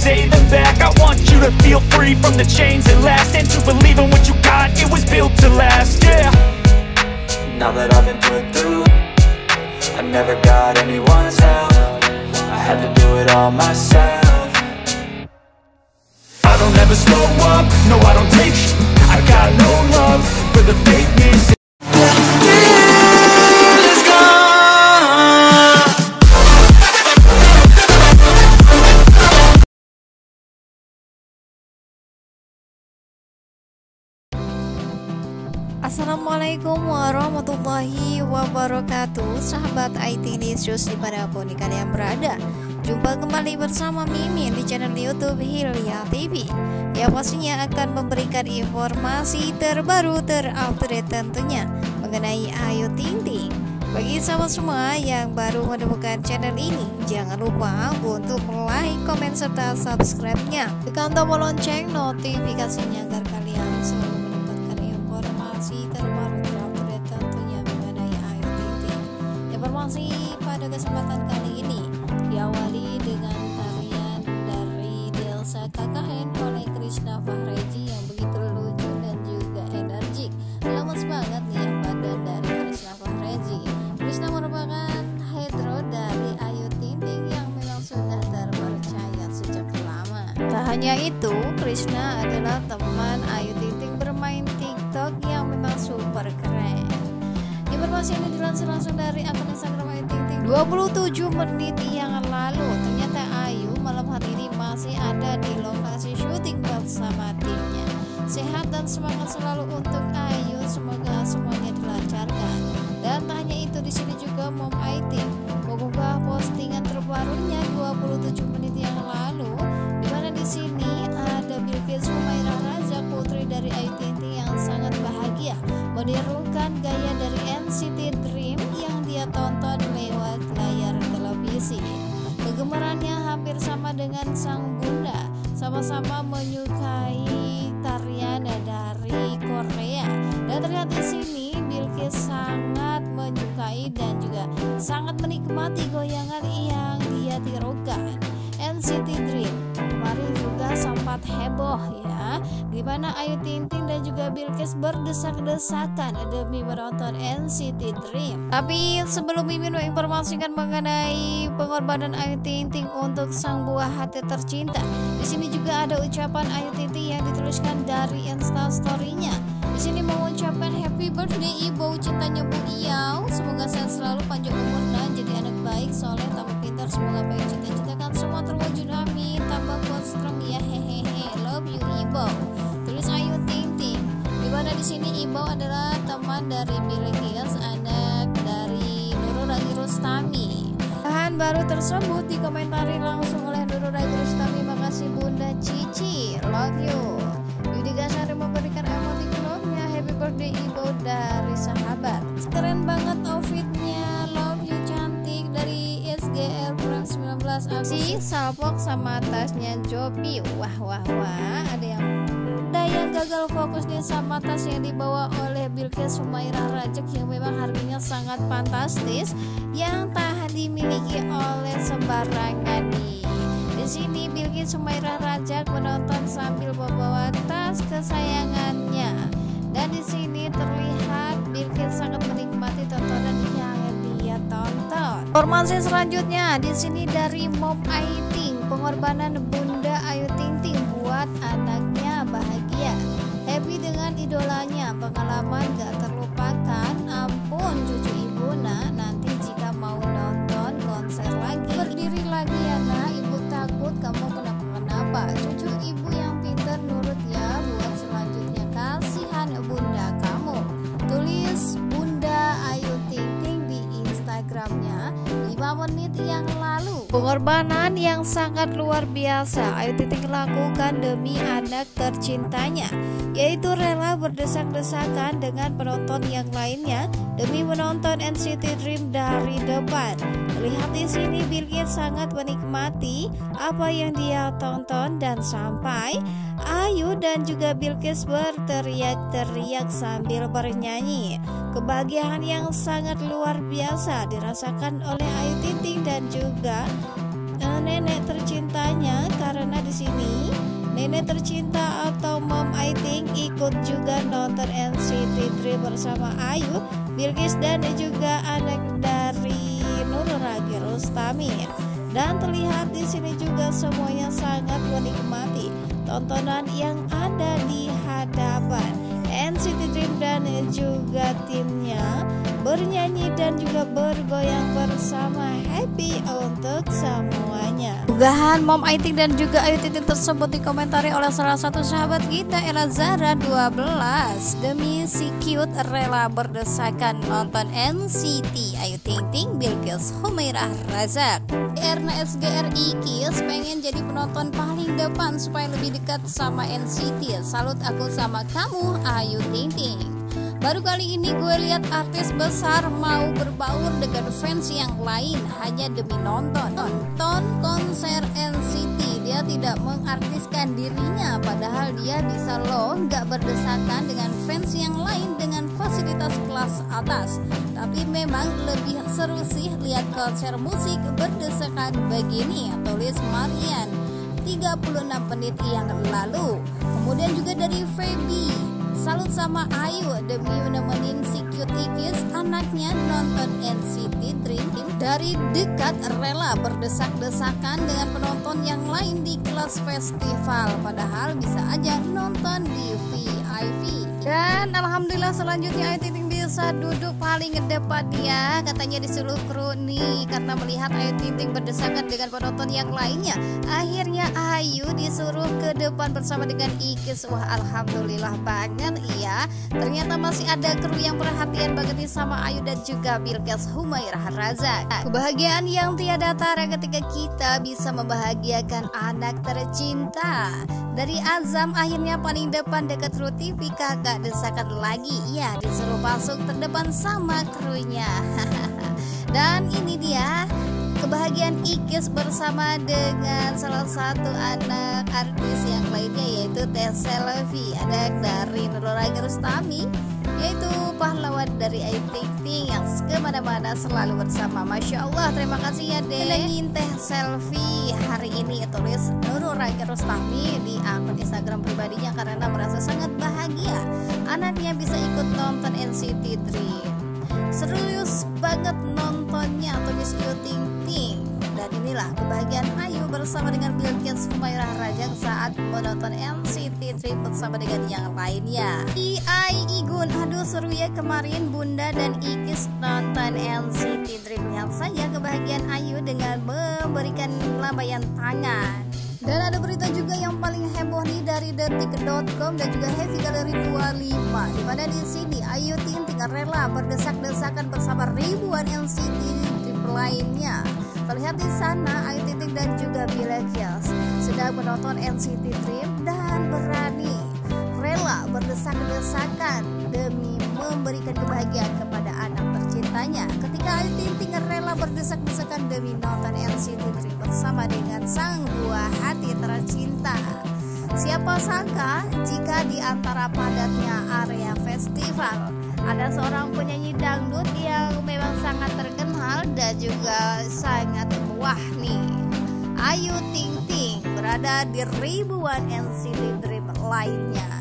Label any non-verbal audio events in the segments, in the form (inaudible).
say them back. I want you to feel free from the chains that last. And to believe in what you got, it was built to last, yeah. Now that I've been put through I never got anyone's help. I had to do it all myself. I don't ever slow up, no I don't take I got no love for the fakeness Assalamualaikum warahmatullahi wabarakatuh Sahabat IT News di mana pun kalian berada Jumpa kembali bersama Mimin di channel Youtube Hilya TV Yang pastinya akan memberikan informasi terbaru terupdate tentunya Mengenai Ayu Ting Ting bagi sahabat semua yang baru menemukan channel ini, jangan lupa untuk like, komen, serta subscribe-nya. Tekan tombol lonceng notifikasinya agar kalian Pada kesempatan kali ini diawali dengan tarian dari Delsa KKN oleh Krishna Fahreji yang begitu lucu dan juga energik. Lemes banget nih ya badan dari Krishna Fahreji. Krishna merupakan hetero dari Ayu Ting yang memang sudah terpercaya sejak lama. Tak hanya itu, Krishna adalah teman Ayu Informasi ini dilansir langsung dari akun Instagram Ayu Ting Ting. 27 menit yang lalu Ternyata Ayu malam hari ini masih ada di lokasi syuting bersama timnya. Sehat dan semangat selalu untuk Ayu Semoga semuanya dilancarkan. Dan tak hanya itu di sini juga Mom Aiting mengunggah postingan terbarunya 27 menit yang lalu di mana di sini ada Bilqis Humairah Raja putri dari Ayu Ting Ting yang sangat bahagia menirukan gaya dari NCT Dream yang dia tonton lewat layar televisi. Kegemarannya hampir sama dengan sang bunda, sama-sama menyukai tarian dari Korea. Dan terlihat di sini Bilqis sangat menyukai dan juga sangat menikmati sempat heboh ya. Di mana Ayu Ting Ting dan juga Bilqis berdesak-desakan demi menonton NCT Dream? Tapi sebelum Mimin menginformasikan mengenai pengorbanan Ayu Ting Ting untuk sang buah hati tercinta di sini juga ada ucapan Ayu Ting Ting yang dituliskan dari instastorynya di sini mengucapkan happy birthday ibu. Cintanya Bu adalah teman dari Bilqis anak dari Nurul Ragi Rustami. Bahan baru tersebut dikomentari langsung oleh Nurul Ragi Rustami. Makasih Bunda Cici. Love you. Yudi Gasari memberikan emoticon love-nya Happy birthday ibu dari sahabat. Keren banget outfitnya. Love you cantik. Dari Perang 19 Agustus salpok sama tasnya Jopi. Wah wah wah gagal fokus nih sama tas yang dibawa oleh Bilqis Sumairah Rajak yang memang harganya sangat fantastis yang tak dimiliki oleh sembarangan nih. Di sini Bilqis Sumairah Rajak menonton sambil membawa tas kesayangannya. Dan di sini terlihat Bilqis sangat menikmati tontonan yang dia tonton. Informasi selanjutnya di sini dari Mom Aiting, pengorbanan Bunda Ayu Ting Ting buat anaknya bahagia. Happy dengan idolanya, pengalaman gak terlupakan. Ampun cucu ibu nak, nanti jika mau nonton konser lagi berdiri lagi ya nak, ibu takut kamu kenapa-kenapa. Cucu ibu yang pintar nurut ya, buat selanjutnya kasihan bunda kamu. Tulis Bunda Ayu Ting Ting di Instagramnya 5 menit yang lalu. Pengorbanan yang sangat luar biasa Ayu Ting lakukan demi anak tercintanya, yaitu rela berdesak-desakan dengan penonton yang lainnya demi menonton NCT Dream dari depan. Terlihat di sini Bilqis sangat menikmati apa yang dia tonton dan sampai Ayu dan juga Bilqis berteriak-teriak sambil bernyanyi. Kebahagiaan yang sangat luar biasa dirasakan oleh Ayu Ting dan juga ke nenek tercintanya karena di sini nenek tercinta atau mom I think ikut juga nonton NCT Dream bersama Ayu, Bilkis dan juga anak dari Nur Ragi Rustami. Dan terlihat di sini juga semuanya sangat menikmati tontonan yang ada di hadapan NCT Dream dan juga timnya bernyanyi dan juga bergoyang bersama. Happy untuk semuanya. Unggahan Mom Aiting dan juga Ayu Titin tersebut dikomentari oleh salah satu sahabat kita Ella Zara 12 demi si cute rela berdesakan nonton NCT Ayu Ting Ting Bilkis Humairah Razak. Erna SGRI Kiss pengen jadi penonton paling depan supaya lebih dekat sama NCT salut aku sama kamu Ayu Ting Ting Baru kali ini gue lihat artis besar mau berbaur dengan fans yang lain hanya demi nonton. Nonton konser NCT, dia tidak mengartiskan dirinya padahal dia bisa loh nggak berdesakan dengan fans yang lain dengan fasilitas kelas atas. Tapi memang lebih seru sih lihat konser musik berdesakan begini, tulis Marian 36 menit yang lalu. Kemudian juga dari Feby Salut sama Ayu demi menemenin si cute Ikis anaknya nonton NCT Dream dari dekat rela berdesak-desakan dengan penonton yang lain di kelas festival. Padahal bisa aja nonton di VIP dan alhamdulillah selanjutnya Ayu Ting bisa duduk paling depan ya katanya disuruh kru nih karena melihat Ayu Ting Ting berdesakan dengan penonton yang lainnya. Akhirnya Ayu disuruh ke depan bersama dengan Ikis. Wah alhamdulillah banget iya. Ternyata masih ada kru yang perhatian banget nih sama Ayu dan juga Bilkes Humairah Raza. Kebahagiaan yang tiada tara ketika kita bisa membahagiakan anak tercinta. Dari Azam akhirnya paling depan dekat kru TV kakak desakan lagi. Iya disuruh masuk terdepan sama krunya. (laughs) Dan ini dia kebahagiaan Ikis bersama dengan salah satu anak artis yang lainnya yaitu Teh Selvi anak dari Nurul Rustami yaitu pahlawan dari Ayu Ting Ting yang ke mana-mana selalu bersama. Masya Allah terima kasih ya deh ingin Teh Selfie hari ini tulis Nurul Raga Rustami di akun Instagram pribadinya karena merasa sangat anaknya bisa ikut nonton NCT Dream serius banget nontonnya tulis Ayu Ting Ting. Dan inilah kebahagiaan Ayu bersama dengan Bilkis Humairah Rajang saat menonton NCT Dream bersama dengan yang lainnya. I Igun. Aduh seru ya kemarin Bunda dan Ikis nonton NCT Dream Lihat saja kebahagiaan Ayu dengan memberikan lambaian tangan dan ada berita juga yang paling heboh nih dari detik.com dan juga Heavy Gallery 25 di mana di sini Ayu Ting Ting rela berdesak-desakan bersama ribuan NCT Dream lainnya. Terlihat di sana Ayu Ting Ting dan juga Bila Kios sedang menonton NCT Dream dan berani rela berdesak-desakan demi memberikan kebahagiaan kepada Ketika Ayu Ting Ting rela berdesak-desakan demi nonton NCT Dream bersama dengan sang buah hati tercinta. Siapa sangka jika di antara padatnya area festival ada seorang penyanyi dangdut yang memang sangat terkenal dan juga sangat wah nih. Ayu Ting Ting berada di ribuan NCT Dream lainnya.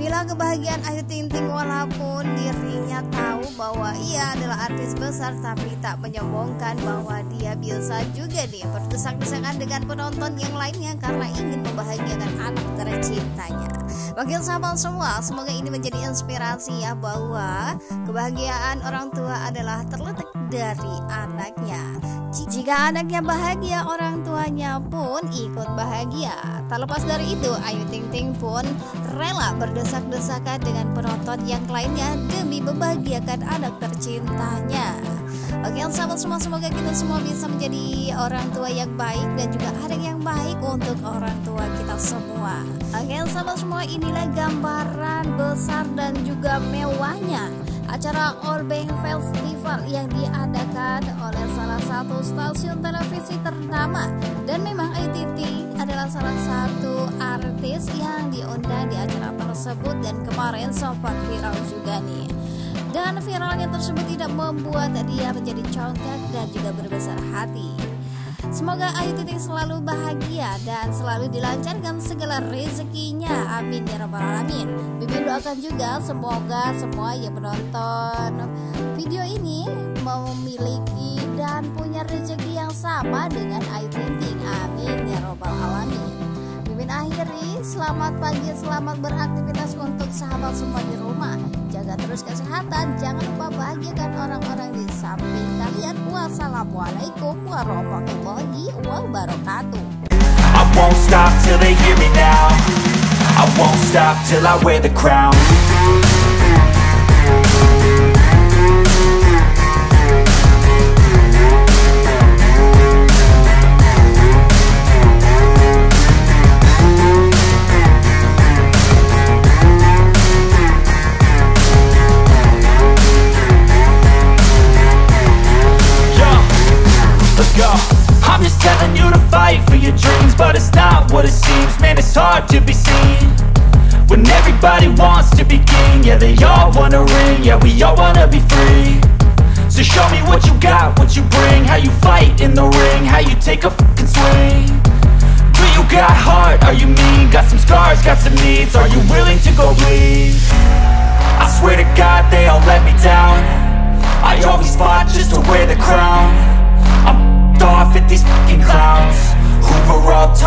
Inilah kebahagiaan Ayu Ting Ting walaupun dirinya tahu bahwa ia adalah artis besar tapi tak menyombongkan bahwa dia biasa juga nih berdesak-desakan dengan penonton yang lainnya karena ingin membahagiakan anak tercintanya. Wakil sahabat semua, semoga ini menjadi inspirasi ya bahwa kebahagiaan orang tua adalah terletak dari anaknya. Jika anaknya bahagia, orang tuanya pun ikut bahagia. Tak lepas dari itu, Ayu Ting Ting pun rela berdesak-desakan dengan penonton yang lainnya demi membahagiakan anak tercintanya. Oke, sahabat semua, semoga kita semua bisa menjadi orang tua yang baik dan juga anak yang baik untuk orang tua kita semua. Oke, sahabat semua, inilah gambaran besar dan juga mewahnya acara Bank Festival yang diadakan oleh salah satu stasiun televisi ternama. Dan memang ITT adalah salah satu artis yang diundang di acara tersebut. Dan kemarin sempat viral juga nih. Dan viralnya tersebut tidak membuat dia menjadi congkak dan juga berbesar hati Semoga Ayu Ting selalu bahagia dan selalu dilancarkan segala rezekinya. Amin ya rabbal alamin. Mimin doakan juga semoga semua yang menonton video ini memiliki dan punya rezeki yang sama dengan Ayu Ting. Amin ya rabbal alamin. Mimin akhiri, selamat pagi, selamat beraktivitas untuk sahabat semua di rumah. Jaga terus kesehatan, jangan lupa bahagiakan orang-orang di samping kalian. Wassalamualaikum warahmatullahi wabarakatuh. I won't stop till they hear me now I won't stop till I wear the crown show me what you got, what you bring. How you fight in the ring How you take a fucking swing. Do you got heart? Are you mean? Got some scars, got some needs. Are you willing to go bleed? I swear to God they all let me down. I always fought just to wear the crown. I'm off at these fucking clowns. Were all taught